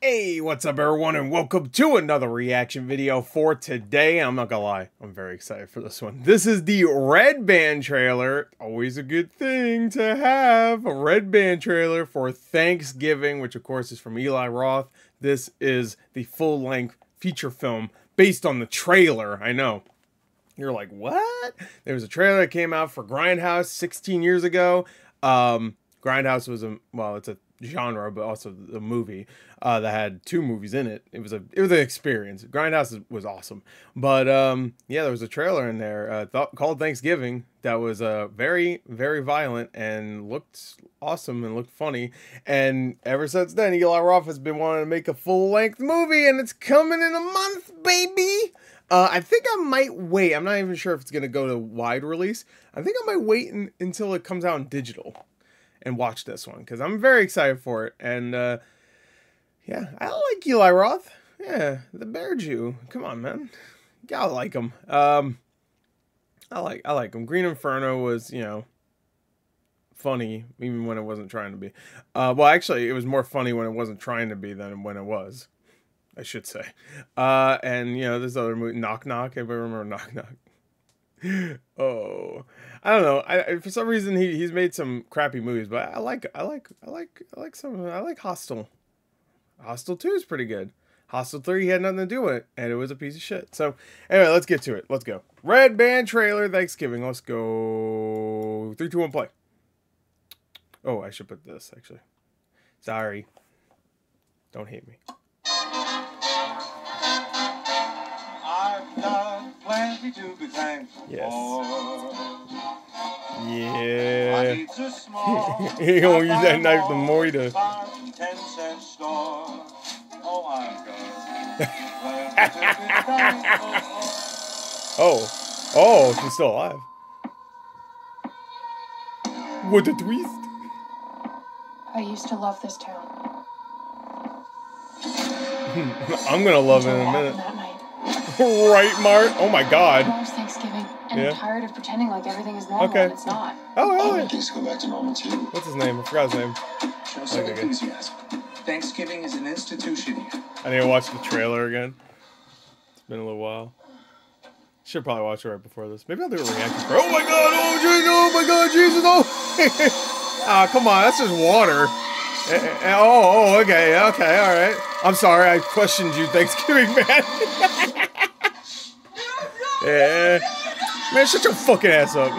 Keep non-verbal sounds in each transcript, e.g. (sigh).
Hey, what's up everyone and welcome to another reaction video for today. I'm not gonna lie, I'm very excited for this one. This is the Red Band trailer. Always a good thing to have a Red Band trailer for Thanksgiving, which of course is from Eli Roth. This is the full-length feature film based on the trailer. I know. You're like, what? There was a trailer that came out for Grindhouse 16 years ago. Um, Grindhouse was a, well, it's a genre, but also the movie uh, that had two movies in it. It was a it was an experience. Grindhouse was awesome, but um, yeah, there was a trailer in there uh, th- called Thanksgiving that was uh, very very violent and looked awesome and looked funny. And ever since then, Eli Roth has been wanting to make a full length movie, and it's coming in a month, baby. Uh, I think I might wait. I'm not even sure if it's gonna go to wide release. I think I might wait in, until it comes out in digital and watch this one because I'm very excited for it. And uh, yeah, I like Eli Roth. Yeah, the Bear Jew. Come on, man, you gotta like him. Um, I like I like him. Green Inferno was you know funny even when it wasn't trying to be. Uh, well, actually, it was more funny when it wasn't trying to be than when it was. I should say. Uh, and you know, this other movie, Knock Knock. Everybody remember Knock Knock? (laughs) oh, I don't know. I, for some reason he he's made some crappy movies, but I like I like I like I like some I like Hostel. Hostel Two is pretty good. Hostel Three he had nothing to do with it, and it was a piece of shit. So anyway, let's get to it. Let's go. Red Band trailer Thanksgiving. Let's go. Three, two, one, play. Oh, I should put this actually. Sorry. Don't hate me. Plenty to be thankful yes. for. Yeah. He gonna use that knife the more he does. oh. Oh, she's still alive. What a twist. I used to love this town. (laughs) I'm gonna love it in a minute. Right, Mart? Oh my god. Tomorrow's Thanksgiving, and yeah. I'm tired of pretending like everything is normal okay. it's not. Oh, really? Things go back to normal too. What's his name? I forgot his name. Show some okay, enthusiasm. Thanksgiving is an institution here. I need to watch the trailer again. It's been a little while. Should probably watch it right before this. Maybe I'll do a reaction. For, oh my god! Oh Jesus! Oh my god! Jesus! Oh! (laughs) ah, come on! That's just water. Eh, eh, eh, oh, oh, okay, okay, all right. I'm sorry, I questioned you, Thanksgiving, man. (laughs) Yeah. Man, shut your fucking ass up.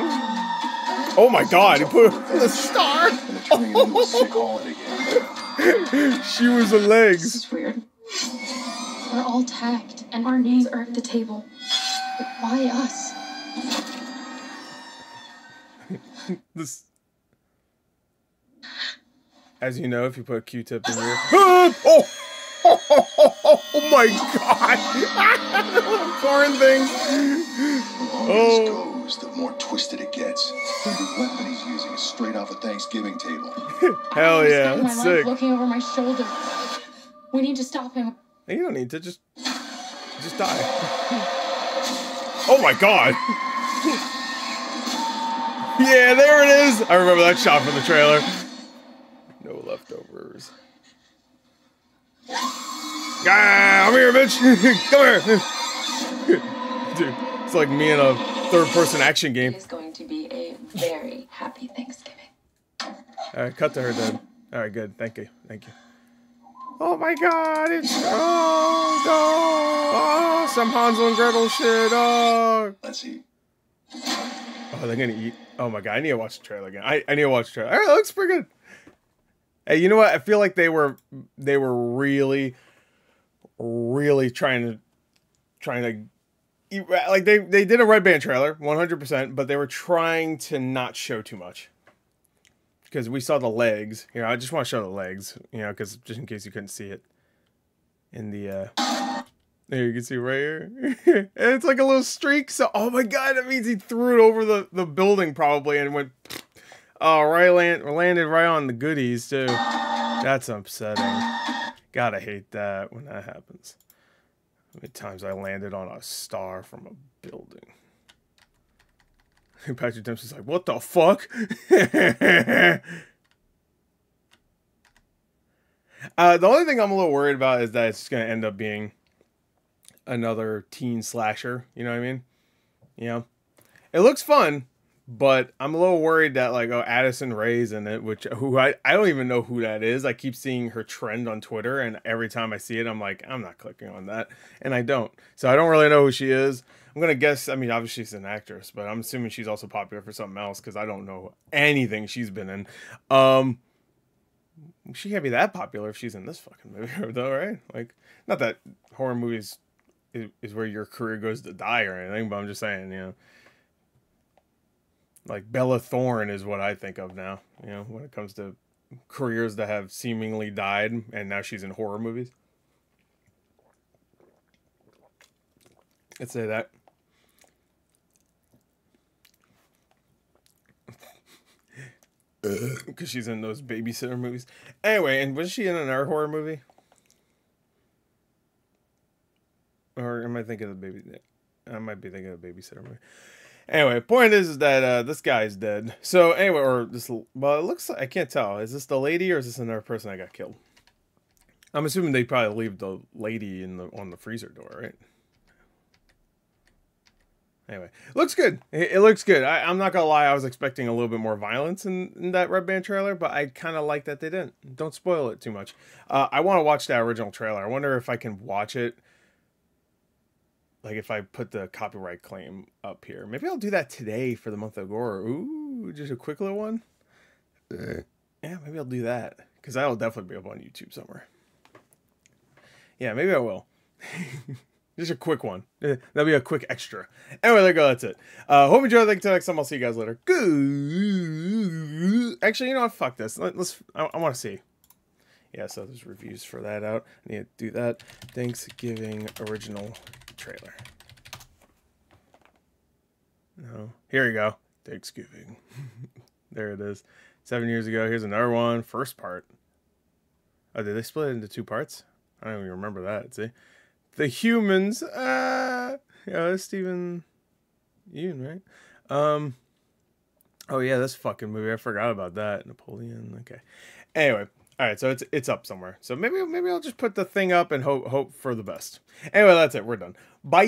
Oh my god, he put the star. (laughs) she was the legs. This is weird. We're all tagged, and our names are at the table. But why us? (laughs) this. As you know, if you put a Q-tip in your. (gasps) oh! (laughs) Oh my god! Foreign things. Oh. Goes, the more twisted it gets. The weapon he's using is straight off a Thanksgiving table. (laughs) Hell yeah, that's sick. Looking over my shoulder. We need to stop him. You don't need to just, just die. oh my god. (laughs) yeah, there it is. I remember that shot from the trailer. No leftovers. Ah, I'm here, bitch. (laughs) Come here. (laughs) Dude, it's like me in a third-person action game. It is going to be a very happy Thanksgiving. All right, cut to her then. All right, good. Thank you. Thank you. Oh my God! It's oh no! Oh, some Hansel and Gretel shit. Oh. Let's eat. Oh, they're gonna eat. Oh my God! I need to watch the trailer again. I, I need to watch the trailer. All right, looks pretty good. Hey, you know what? I feel like they were they were really really trying to trying to like they they did a red band trailer 100% but they were trying to not show too much. Because we saw the legs here i just want to show the legs you know because just in case you couldn't see it in the uh there you can see right here. (laughs) And it's like a little streak so oh my god that means he threw it over the the building probably and went (sniffs) oh right land, landed right on the goodies too. That's upsetting. Gotta hate that when that happens. How many times I landed on a star from a building. (laughs) Patrick Dempsey's like, what the fuck? (laughs) Uh, the only thing I'm a little worried about is that it's going to end up being another teen slasher. You know what I mean? You know, it looks fun, but I'm a little worried that like oh Addison Rae's in it, which who I I don't even know who that is. I keep seeing her trend on Twitter, and every time I see it, I'm like I'm not clicking on that, and I don't. So I don't really know who she is. I'm gonna guess. I mean, obviously she's an actress, but I'm assuming she's also popular for something else because I don't know anything she's been in. Um, she can't be that popular if she's in this fucking movie, (laughs) though, right? Like, not that horror movies is, is where your career goes to die or anything, but I'm just saying, you know, like Bella Thorne is what I think of now. You know, when it comes to careers that have seemingly died, and now she's in horror movies. Let's say that. (laughs) Because she's in those babysitter movies. Anyway, and was she in another horror movie? Or am I thinking of the baby? I might be thinking of the babysitter movie. Anyway, point is, is that uh, this guy's dead. So anyway, or this well, it looks like I can't tell. Is this the lady or is this another person that got killed? I'm assuming they probably leave the lady in the on the freezer door, right? Anyway, looks good. It, it looks good. I, am not gonna lie, I was expecting a little bit more violence in, in that Red Band trailer, but I kind of like that they didn't. Don't spoil it too much. Uh, I want to watch that original trailer. I wonder if I can watch it. Like if I put the copyright claim up here, maybe I'll do that today for the month of gore. Ooh, just a quick little one. Uh, yeah, maybe I'll do that because that'll definitely be up on YouTube somewhere. Yeah, maybe I will. (laughs) Just a quick one. Eh, that'll be a quick extra. Anyway, there you go. That's it. Uh, hope you enjoyed. Thank you. Next time. I'll see you guys later. Good. Actually, you know what? Fuck this. Let, us I, I want to see. Yeah, so there's reviews for that out. I need to do that. Thanksgiving original trailer. No. Here you go. Thanksgiving. (laughs) there it is. Seven years ago. Here's another one. First part. Oh, did they split it into two parts? I don't even remember that. See? the humans. Uh, yeah, that's Steven Yeun, right? Um, oh yeah, this fucking movie. I forgot about that. Napoleon. Okay. Anyway, all right. So it's it's up somewhere. So maybe maybe I'll just put the thing up and hope hope for the best. Anyway, that's it. We're done. Bye.